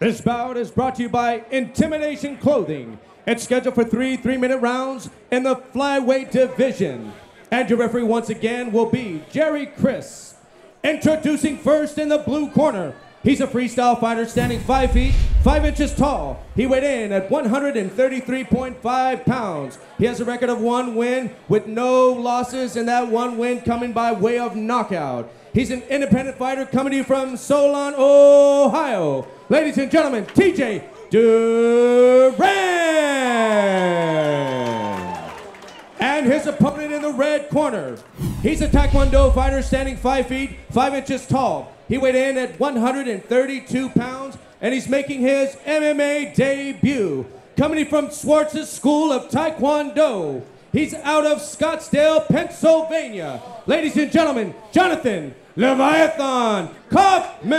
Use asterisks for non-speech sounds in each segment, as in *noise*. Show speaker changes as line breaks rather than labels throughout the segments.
This bout is brought to you by Intimidation Clothing. It's scheduled for three three-minute rounds in the flyweight division. And your referee once again will be Jerry Chris. Introducing first in the blue corner. He's a freestyle fighter standing 5 feet, 5 inches tall. He weighed in at 133.5 pounds. He has a record of one win with no losses, and that one win coming by way of knockout. He's an independent fighter coming to you from Solon, Ohio. Ladies and gentlemen, TJ Duran. And his opponent in the red corner. He's a Taekwondo fighter standing 5 feet, 5 inches tall. He weighed in at 132 pounds, and he's making his MMA debut. Coming from Schwartz's School of Taekwondo. He's out of Scottdale, Pennsylvania. Ladies and gentlemen, Jonathan Leviathan Coffman.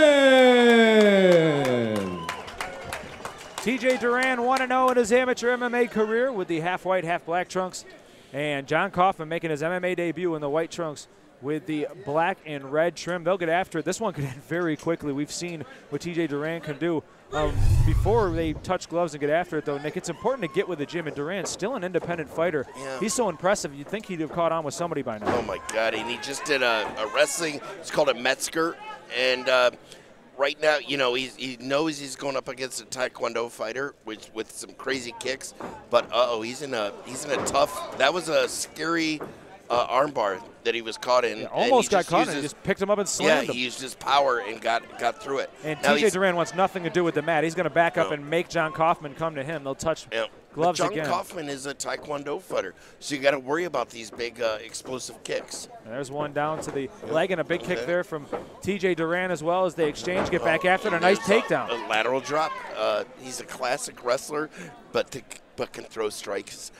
TJ Duran 1 0 in his amateur MMA career with the half white, half black trunks. And John Coffman making his MMA debut in the white trunks with the black and red trim. They'll get after it. This one could *laughs* end very quickly. We've seen what TJ Duran can do. Um, before they touch gloves and get after it, though, Nick, it's important to get with the gym. And Duran's still an independent fighter.
Yeah.
He's so impressive. You'd think he'd have caught on with somebody by now.
Oh my God! And he just did a, a wrestling. It's called a Metzger, and uh, right now, you know, he's, he knows he's going up against a Taekwondo fighter, which with some crazy kicks. But uh oh, he's in a he's in a tough. That was a scary uh, armbar that he was caught in.
Yeah,
and
almost got caught in
his-
Just picked him up and
yeah,
slammed him.
he used his power and got got through it.
And
Now
TJ Duran wants nothing to do with the mat. He's going to back up
No.
and make John Coffman come to him. They'll touch
Yeah.
gloves
but John
again.
Coffman is a Taekwondo fighter, so you got to worry about these big uh, explosive kicks.
There's one down to the leg and a big kick there from TJ Duran as well as they exchange, get back after it. A nice takedown.
A, lateral drop. Uh, he's a classic wrestler, but to, but can throw strikes.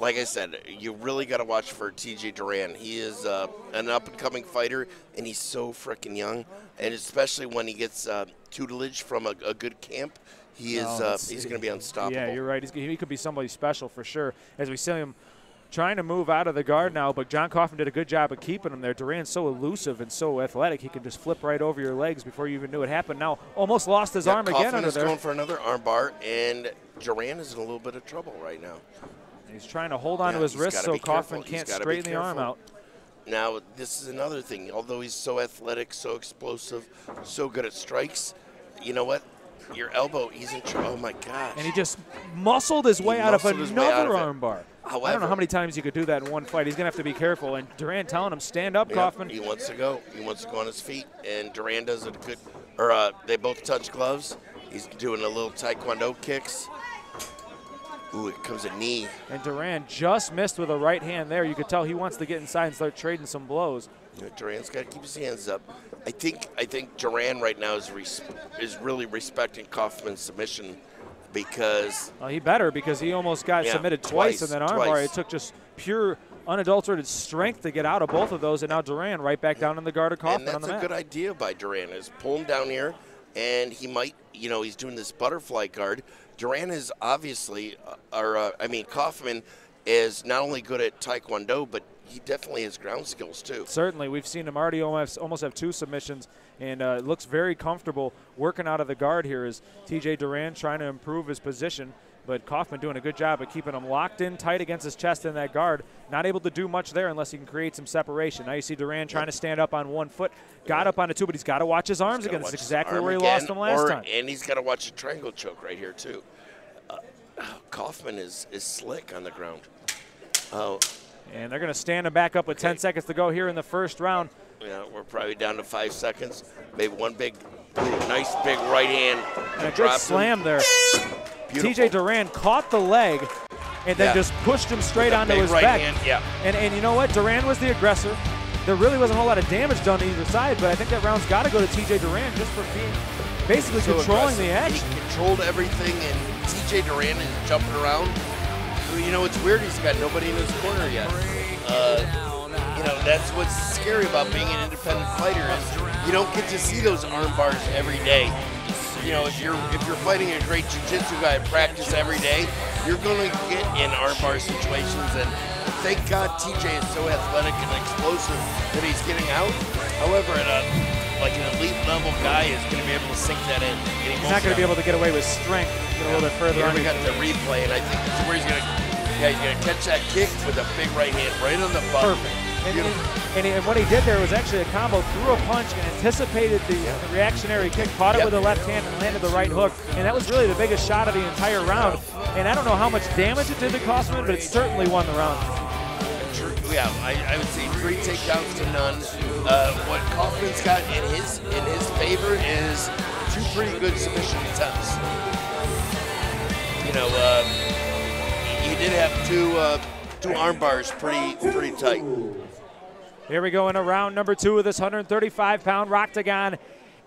Like I said, you really got to watch for TJ Duran. He is uh, an up and coming fighter, and he's so freaking young. And especially when he gets uh, tutelage from a, a good camp, he is
oh,
uh, he's going to be unstoppable.
Yeah, you're right. He's, he could be somebody special for sure. As we see him trying to move out of the guard now, but John Coffman did a good job of keeping him there. Duran's so elusive and so athletic, he can just flip right over your legs before you even knew it happened. Now, almost lost his
Yeah,
arm
Coffman
again under
is
there.
going for another armbar, and Duran is in a little bit of trouble right now.
He's trying to hold on
Yeah,
to his wrist so.
Coffman
can't straighten the arm out.
Now, this is another thing. Although he's so athletic, so explosive, so good at strikes, you know what? Your elbow, he's in trouble. Oh my gosh.
And he just muscled his
He
way out of
muscled his way out
another
of it.
armbar. I don't know how many times you could do that in one fight. He's going to have to be careful. And Duran telling him, stand up,
Yeah,
Coffman.
He wants to go. He wants to go on his feet. And Duran does a good, or uh, they both touch gloves. He's doing a little taekwondo kicks. Ooh, it comes a knee.
And Duran just missed with a right hand there. You could tell he wants to get inside and start trading some blows.
Know, Duran's got to keep his hands up. I think I think Duran right now is res- is really respecting Coffman's submission because
Well, he better because he almost got
Yeah,
submitted twice,
twice,
in that armbar. It took just pure, unadulterated strength to get out of both of those. And now Duran right back down in the guard of Coffman
and that's a good idea by Duran is pull him down here, and he might, you know, he's doing this butterfly guard. Duran is obviously, uh, or uh, I mean, Coffman is not only good at Taekwondo, but he definitely has ground skills too.
Certainly, we've seen him already almost almost have two submissions, and uh, looks very comfortable working out of the guard here. Is T.J. Duran trying to improve his position, but Coffman doing a good job of keeping him locked in tight against his chest in that guard. Not able to do much there unless he can create some separation. Now you see Duran trying to stand up on one foot, got up on a two, but he's got to watch his arms again. That's exactly
arm
where he
again,
lost him last
or-
time.
And he's got to watch a triangle choke right here too. Uh, Coffman is is slick on the ground. Oh,
And they're going to stand him back up with 10 seconds to go here in the first round.
yeah, we're probably down to five seconds. Maybe one big, nice big right hand.
And a good
dropped him.
slam there.
Beautiful.
TJ Duran caught the leg and then
Yeah.
just pushed him straight onto his
right
back.
hand, yeah.
And, and you know what? Duran was the aggressor. There really wasn't a whole lot of damage done to either side, but I think that round's got to go to TJ Duran just for being basically
so
controlling the
aggressive.
edge.
He controlled everything, and TJ Duran is jumping around. You know, it's weird. He's got nobody in his corner yet. Uh, you know, that's what's scary about being an independent fighter is you don't get to see those arm bars every day. You know, if you're if you're fighting a great jiu-jitsu guy at practice every day, you're going to get in armbar situations. And thank God TJ is so athletic and explosive that he's getting out. However, at a like an elite level guy is going to be able to sink that in.
He's not going to be able to get away with strength. Get a little bit further.
Here we got the replay, and I think this is where he's going to. Yeah, he's going to catch that kick with a big right hand right on the button.
Perfect. And, and, and, what he did there was actually a combo, threw a punch and anticipated the, yeah. reactionary kick, caught it with the left hand and landed the right hook. And that was really the biggest shot of the entire round. And I don't know how much damage it did to Coffman, but it certainly won the round.
Yeah, I, I would say three takedowns to none. Uh, what Coffman's got in his in his favor is two pretty good submission attempts. You know, uh, he did have two uh, two arm bars pretty pretty tight.
Here we go in a round number two of this 135-pound Rocktagon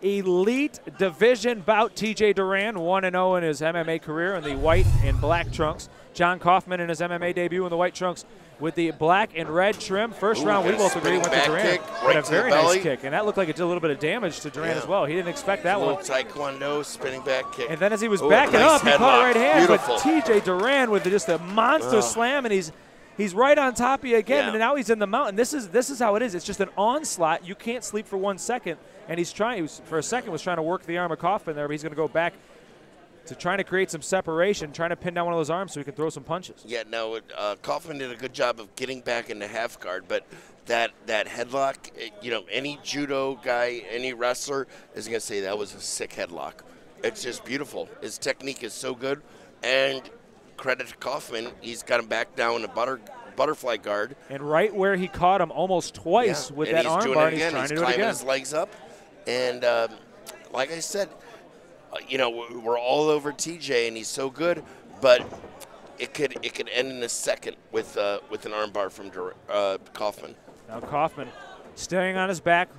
Elite Division bout. TJ Duran 1-0 in his MMA career in the white and black trunks. John Coffman in his MMA debut in the white trunks with the black and red trim. First
Ooh,
round, we both agree went to Duran.
Right
a very nice kick, and that looked like it did a little bit of damage to Duran
yeah.
as well. He didn't expect that one.
Taekwondo spinning back kick.
And then as he was Ooh, backing
nice
up, he caught a right hand.
Beautiful.
But TJ Duran with just a monster oh. slam, and he's he's right on top of you again, yeah. and now he's in the mountain. This is this is how it is. It's just an onslaught. You can't sleep for one second, and he's trying. He was, for a second was trying to work the arm of Coffman there, but he's going to go back to trying to create some separation, trying to pin down one of those arms so he can throw some punches.
Yeah, no, uh, Coffman did a good job of getting back into half guard, but that that headlock, eh, you know, any judo guy, any wrestler is going to say that was a sick headlock. It's just beautiful. His technique is so good, and credit to Coffman, he's got him back down in a butter butterfly guard.
And right where he caught him almost twice
yeah.
with
and
that
arm
bar,
he's
trying
he's
to do it again.
He's tying his legs up, and um, like I said, uh, you know, we're all over TJ, and he's so good, but it could it could end in a second with uh, with an armbar from uh, Coffman.
Now Coffman staying on his back,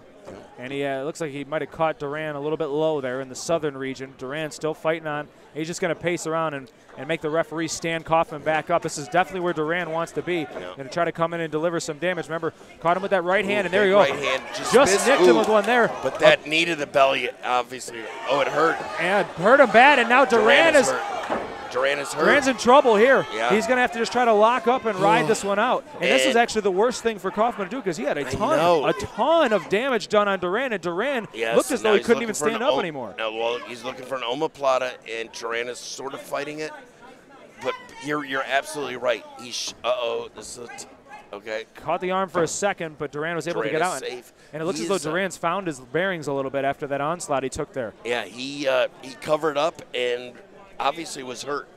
and he uh, looks like he might have caught Duran a little bit low there in the southern region. Duran still fighting on. He's just going to pace around and, and make the referee stand Coffman back up. This is definitely where Duran wants to be. Yeah. Going to try to come in and deliver some damage. Remember, caught him with that right hand, and there you go.
Right hand just,
just nicked
Ooh.
him with one there.
But that knee to the belly, obviously. Oh, it hurt.
And hurt him bad, and now Duran,
Duran
is.
Hurt. Duran is hurt.
Duran's in trouble here.
Yeah.
He's going to have to just try to lock up and ride this one out. And, and this is actually the worst thing for Coffman to do because he had a ton, a ton of damage done on Duran, and Duran
yes,
looked as though he couldn't even stand up anymore.
No, well, he's looking for an omoplata, and Duran is sort of fighting it. But you're you're absolutely right. He's uh oh, this is. T- Okay.
Caught the arm for a second, but Duran was able
Duran
to get out.
Safe.
And it looks
he
as though
uh,
Duran's found his bearings a little bit after that onslaught he took there.
Yeah, he uh, he covered up and obviously was hurt.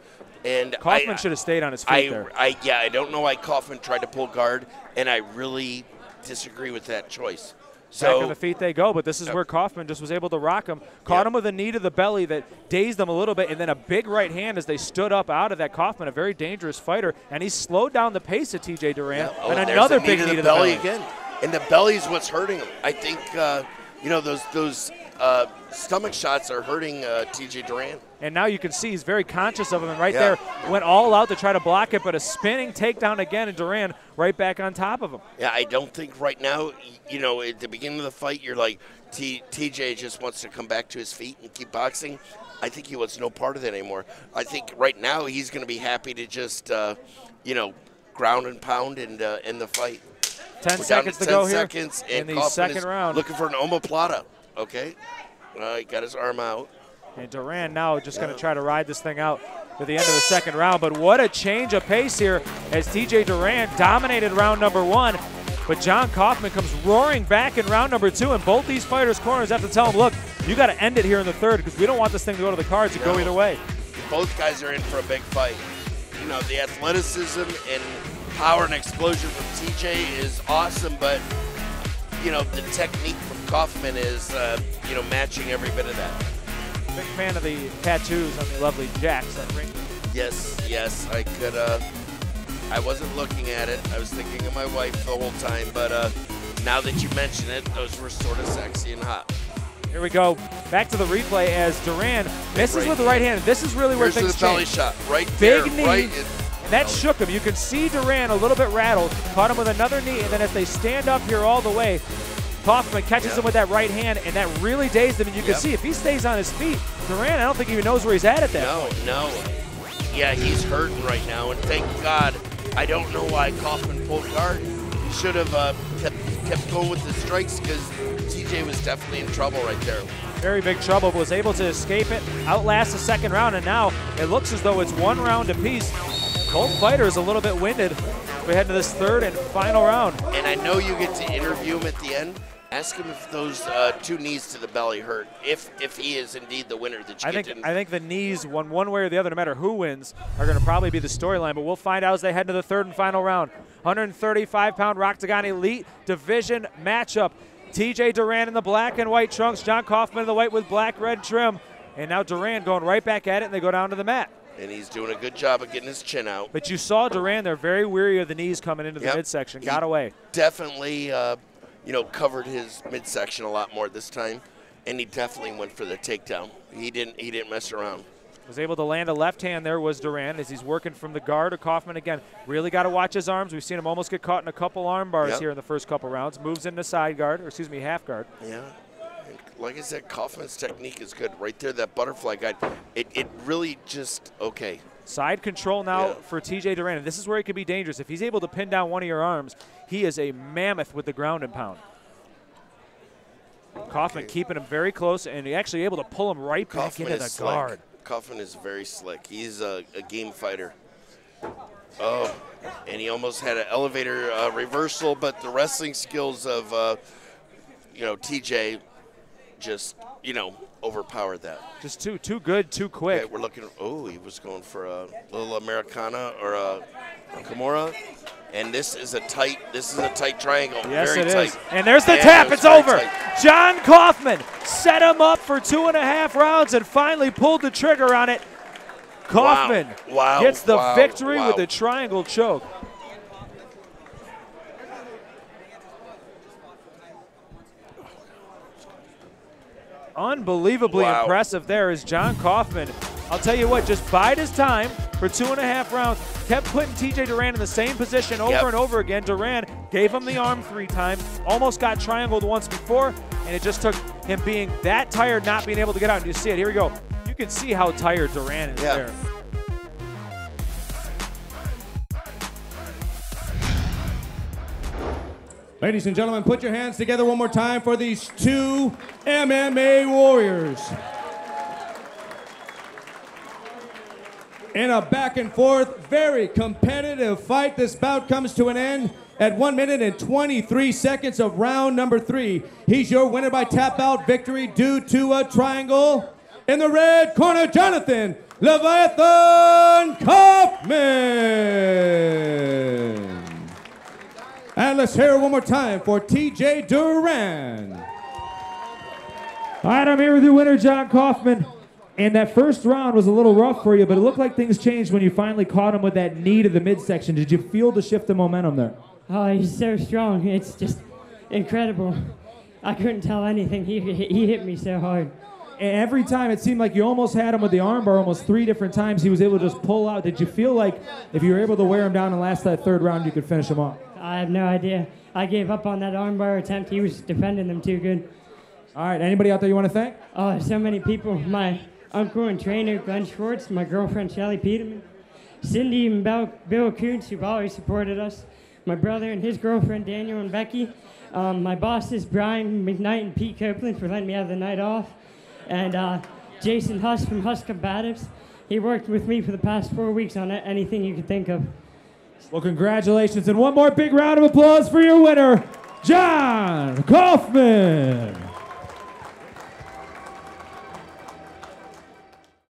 And
Coffman
I,
should have stayed on his feet
I,
there.
I, yeah, I don't know why Coffman tried to pull guard, and I really disagree with that choice. So
Back on the feet they go, but this is where Coffman just was able to rock him. Caught
Yep.
him with a knee to the belly that dazed him a little bit, and then a big right hand as they stood up out of that. Coffman, a very dangerous fighter, and he slowed down the pace of TJ Duran.
Yeah. Oh,
and another
the
big
knee to
knee
the
to the
belly
belly.
again, and the belly is what's hurting him. I think uh, you know those those uh, stomach shots are hurting uh, T.J. Duran.
And now you can see he's very conscious of him, and right
Yeah.
there went all out to try to block it, but a spinning takedown again, and Duran right back on top of him.
Yeah, I don't think right now, you know, at the beginning of the fight, you're like, TJ just wants to come back to his feet and keep boxing. I think he wants no part of that anymore. I think right now he's going to be happy to just, uh, you know, ground and pound and uh, end the fight.
Ten
We're
seconds to,
to 10
go here
seconds, and
in the
Coffman
second round.
Looking for an omoplata. Okay. Uh, he got his arm out.
And Duran now just going to try to ride this thing out to the end of the second round. But what a change of pace here as TJ Duran dominated round number one. But John Coffman comes roaring back in round number two, and both these fighters' corners have to tell him, look, you got to end it here in the third because we don't want this thing to go to the cards and go either way.
Both guys are in for a big fight. You know, the athleticism and power and explosion from TJ is awesome, but, you know, the technique from Coffman is, uh, you know, matching every bit of that.
Big fan of the tattoos on the lovely Jacks on ring.
Yes, yes, I could. Uh, I wasn't looking at it. I was thinking of my wife the whole time. But uh, now that you mention it, those were sort of sexy and hot.
Here we go. Back to the replay as Duran misses
right
with the right hand. This is really where
Here's
things
the belly
change.
shot right
Big
there,
knee.
right.
And that shook him. You can see Duran a little bit rattled. Caught him with another knee, and then as they stand up here all the way, Coffman catches
Yep.
him with that right hand, and that really dazed him. And you can
Yep.
see if he stays on his feet, Duran, I don't think he even knows where he's at at that.
No, no. Yeah, he's hurting right now, and thank God. I don't know why Coffman pulled guard. He should have uh, kept kept going with the strikes because TJ was definitely in trouble right there.
Very big trouble, but was able to escape it, outlast the second round, and now it looks as though it's one round apiece. Both fighters a little bit winded. We head to this third and final round.
And I know you get to interview him at the end. Ask him if those uh, two knees to the belly hurt. If if he is indeed the winner that you
I think. I think the knees, one one way or the other, no matter who wins, are going to probably be the storyline. But we'll find out as they head to the third and final round. 135-pound Rocktagon Elite Division matchup. TJ Duran in the black and white trunks, John Coffman in the white with black red trim, and now Duran going right back at it, and they go down to the mat.
And he's doing a good job of getting his chin out.
But you saw Duran; they're very weary of the knees coming into the
Yep.
midsection.
He
Got away.
Definitely, uh, you know, covered his midsection a lot more this time, and he definitely went for the takedown. He didn't. He didn't mess around.
Was able to land a left hand there was Duran as he's working from the guard to Coffman again. Really got to watch his arms. We've seen him almost get caught in a couple arm bars
Yep.
here in the first couple rounds. Moves into side guard, or excuse me, half guard.
Yeah. Like I said, Coffman's technique is good. Right there, that butterfly guide. It, it really just okay.
Side control now
Yeah.
for TJ Duran. This is where he could be dangerous. If he's able to pin down one of your arms, he is a mammoth with the ground and pound. Coffman
Okay.
keeping him very close and actually able to pull him right back
Coffman
into
is
the guard.
slick. Coffman is very slick. He's a, a game fighter. Oh, and he almost had an elevator uh, reversal, but the wrestling skills of, uh, you know, TJ just, you know, overpowered that.
Just too too good, too quick.
Okay, we're looking. Oh, he was going for a little Americana or a, a Kimura, and this is a tight. This is a tight triangle.
Yes,
very
it
tight.
is. And there's the
And
tap.
it's
over.
tight.
John Coffman set him up for two and a half rounds and finally pulled the trigger on it. Coffman
Wow,
gets the
wow,
victory
wow.
with the triangle choke. Unbelievably
Wow.
impressive there is John Coffman. I'll tell you what, just bide his time for two and a half rounds. Kept putting TJ Duran in the same position over
Yep.
and over again. Duran gave him the arm three times, almost got triangled once before, and it just took him being that tired, not being able to get out. And you see it. Here we go. You can see how tired Duran is
Yeah.
there.
Ladies and gentlemen, put your hands together one more time for these two MMA warriors. In a back and forth, very competitive fight, this bout comes to an end at 1 minute and 23 seconds of round number three. He's your winner by tap out victory due to a triangle. In the red corner, Jonathan Leviathan Coffman. And let's hear it one more time for TJ Duran.
All right, I'm here with your winner, John Coffman. And that first round was a little rough for you, but it looked like things changed when you finally caught him with that knee to the midsection. Did you feel the shift of momentum there?
Oh, he's so strong. It's just incredible. I couldn't tell anything. He, he hit me so hard.
And every time it seemed like you almost had him with the armbar almost three different times. He was able to just pull out. Did you feel like if you were able to wear him down and last that third round, you could finish him off?
I have no idea. I gave up on that armbar attempt. He was defending them too good.
All right, anybody out there you want to thank?
Oh, so many people. My uncle and trainer, Glenn Schwartz, my girlfriend, Shelly Peterman, Cindy and Bill, Bill Koontz, who've always supported us, my brother and his girlfriend, Daniel and Becky, um, my bosses, Brian McKnight and Pete Copeland, for letting me have the night off, and uh, Jason Huss from Huss Combatives. He worked with me for the past four weeks on anything you could think of.
Well, congratulations. And one more big round of applause for your winner, John Coffman.